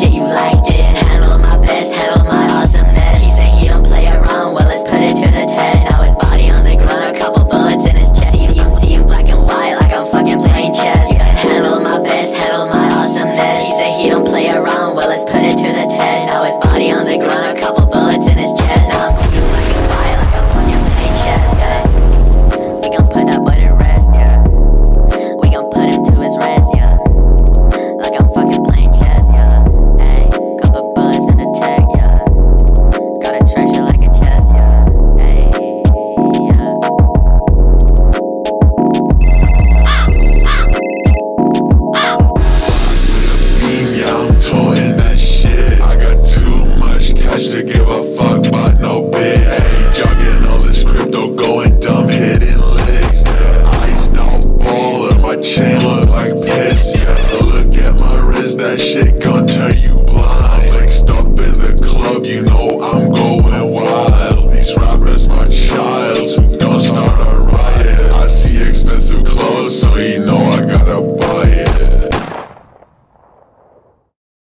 shit you liked it doing that shit. I got too much cash to give a fuck about no bitch. Hey, jugging all this crypto, going dumb, hitting licks. Iced out baller, my chain look like piss. Look at my wrist, that shit gon' turn you blind. Fixed up in the club, you know I'm going wild. These rappers, my child, so gon' start